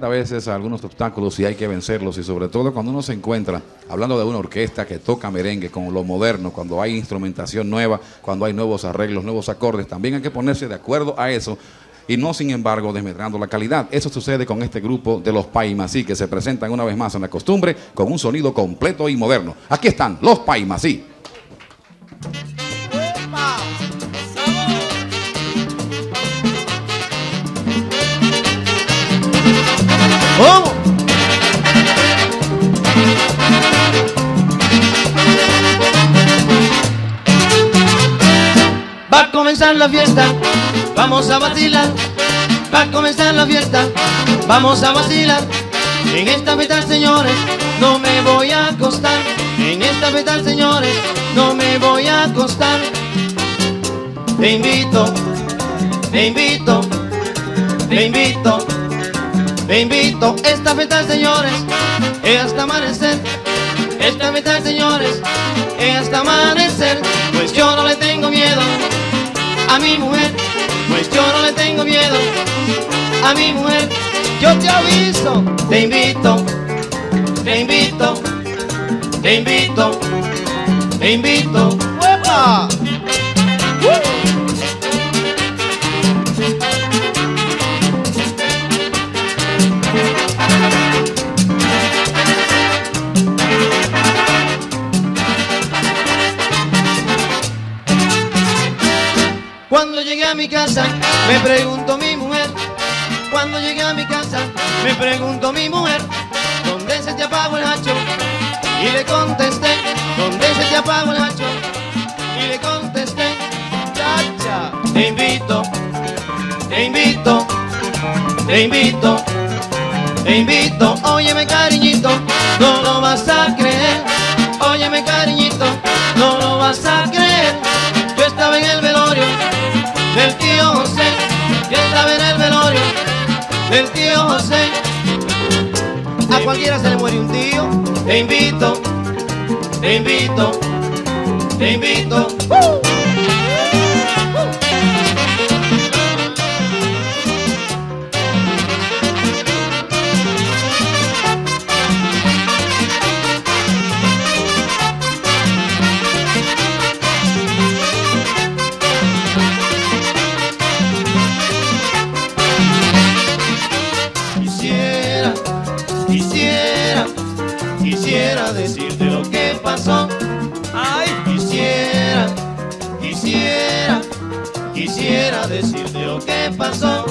A veces algunos obstáculos y hay que vencerlos y sobre todo cuando uno se encuentra hablando de una orquesta que toca merengue con lo moderno, cuando hay instrumentación nueva, cuando hay nuevos arreglos, nuevos acordes, también hay que ponerse de acuerdo a eso y no sin embargo desmedrando la calidad. Eso sucede con este grupo de los Paimasí que se presentan una vez más en la costumbre con un sonido completo y moderno. Aquí están los Paimasí. ¿Cómo? Va a comenzar la fiesta, vamos a vacilar. Va a comenzar la fiesta, vamos a vacilar. En esta fiesta, señores, no me voy a acostar. En esta fiesta, señores, no me voy a acostar. Te invito, te invito, te invito. Te invito esta fiesta, señores, es hasta amanecer. Esta fiesta, señores, es hasta amanecer. Pues yo no le tengo miedo a mi mujer. Pues yo no le tengo miedo a mi mujer. Yo te aviso, te invito, te invito, te invito, te invito. ¡Uepa! A mi casa, me preguntó mi mujer. Cuando llegué a mi casa, me preguntó mi mujer, ¿dónde se te apagó el hacho? Y le contesté, ¿dónde se te apagó el hacho? Y le contesté, chacha, te invito, te invito, te invito, te invito, óyeme cariñito, no lo vas a creer, óyeme cariñito, no lo vas a creer, yo estaba en el velorio del tío José, yo estaba en el velorio del tío José. A cualquiera se le muere un tío. Te invito, te invito, te invito. Quisiera, Ay, quisiera, quisiera, quisiera decirte lo que pasó.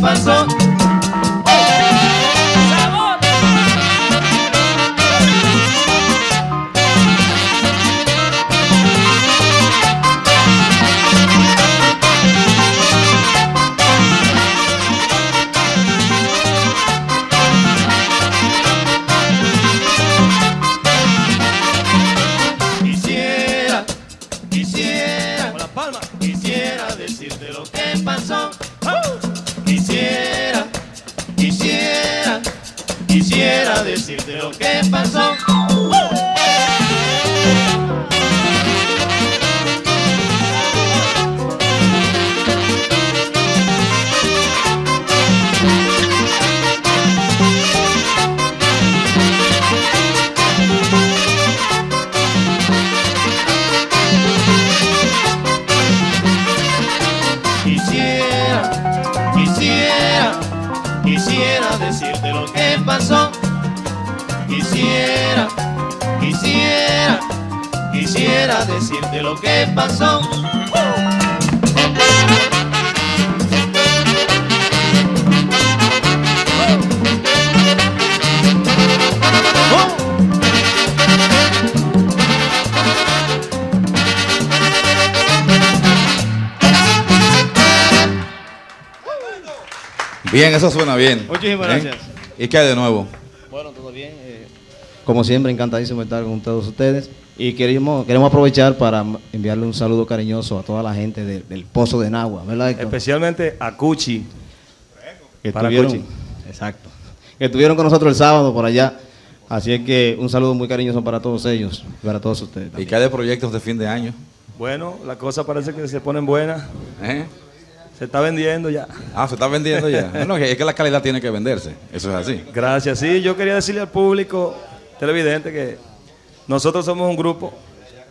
Decirte quisiera decirte lo que pasó. Quisiera, quisiera, quisiera decirte lo que pasó. Quisiera decirte lo que pasó. Bien, eso suena bien. Muchísimas ¿Eh? gracias. ¿Y qué hay de nuevo? Bueno, todo bien. eh, como siempre, encantadísimo de estar con todos ustedes. Y queremos, queremos aprovechar para enviarle un saludo cariñoso a toda la gente de- del Pozo de Nagua, ¿verdad? Héctor? Especialmente a Cuchi. que para estuvieron, Cuchi. exacto, que estuvieron con nosotros el sábado por allá. Así es que un saludo muy cariñoso para todos ellos y para todos ustedes. ¿Y qué hay de proyectos de fin de año? Bueno, la cosa parece que se ponen buenas. ¿Eh? Se está vendiendo ya. Ah, se está vendiendo ya. Bueno, es que la calidad tiene que venderse. Eso es así. Gracias. Sí, yo quería decirle al público televidente que nosotros somos un grupo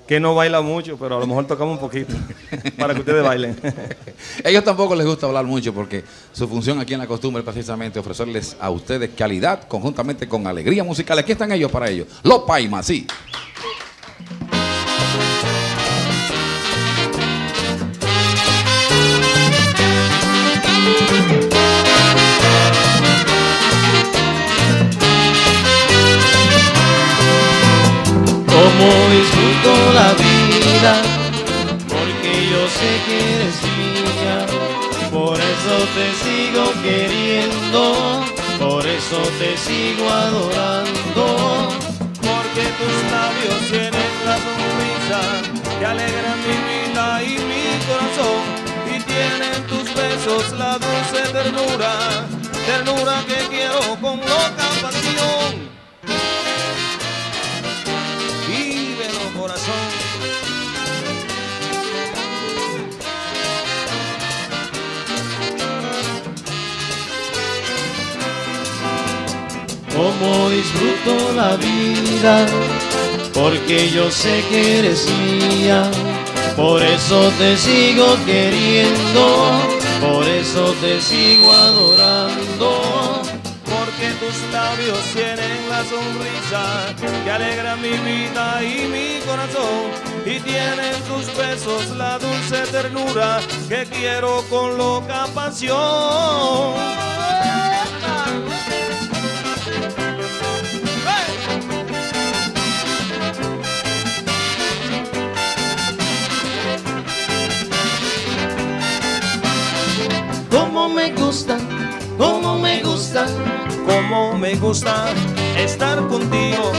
que no baila mucho, pero a lo mejor tocamos un poquito para que ustedes bailen. Ellos tampoco les gusta hablar mucho porque su función aquí en la costumbre es precisamente ofrecerles a ustedes calidad conjuntamente con alegría musical. Aquí están ellos para ello. Los Paimas, sí. Porque yo sé que eres mía, por eso te sigo queriendo, por eso te sigo adorando. Porque tus labios tienen la sonrisa que alegran mi vida y mi corazón. Y tienen tus besos la dulce ternura, ternura que quiero con loca pasión. Disfruto la vida, porque yo sé que eres mía, por eso te sigo queriendo, por eso te sigo adorando. Porque tus labios tienen la sonrisa que alegra mi vida y mi corazón. Y tienen tus besos la dulce ternura que quiero con loca pasión. Me gusta, como me gusta, Como me gusta estar contigo,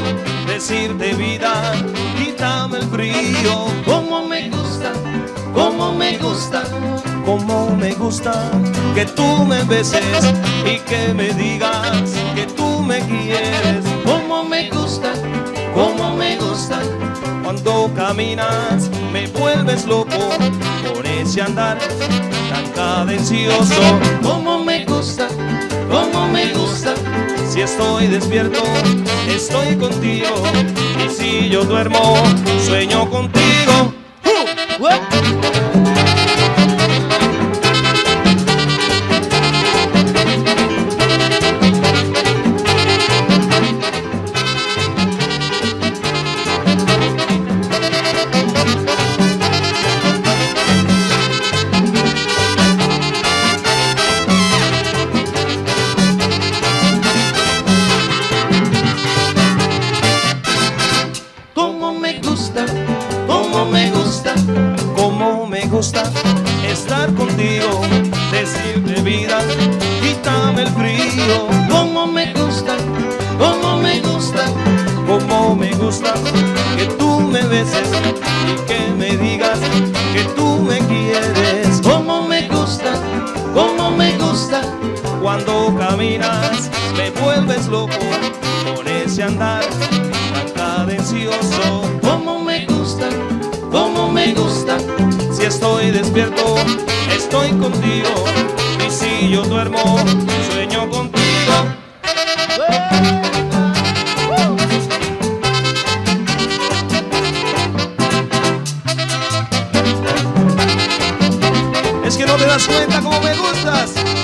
decirte vida, quítame el frío. como me gusta, como me gusta, Como me gusta que tú me beses y que me digas que tú me quieres. como me gusta, como me gusta. Cuando caminas me vuelves loco ese andar tan cadencioso. Como me gusta, como me gusta, Si estoy despierto, estoy contigo. Y si yo duermo, sueño contigo. Frío. como me gusta, como me gusta, Como me gusta que tú me beses y que me digas que tú me quieres. como me gusta, como me gusta, Cuando caminas me vuelves loco con ese andar tan cadencioso. como me gusta, como me gusta, Si estoy despierto, estoy contigo. Y si yo duermo, sueño contigo. Es que no te das cuenta cómo me gustas.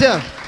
Gracias.